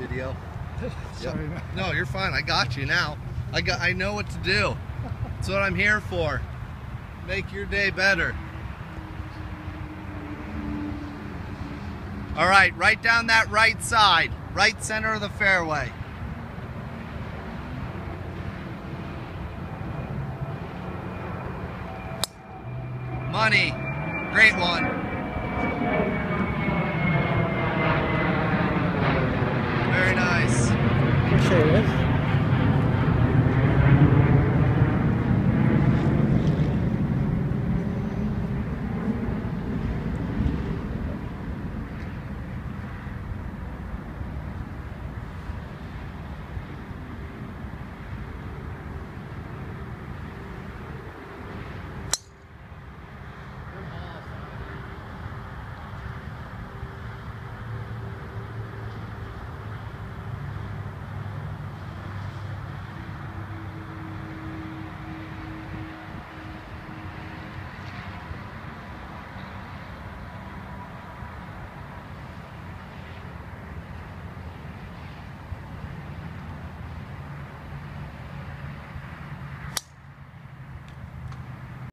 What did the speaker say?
video. Sorry, man. No, you're fine. I got you now. I got. I know what to do. That's what I'm here for. Make your day better. All right, right down that right side, right center of the fairway. Money. Great one. service.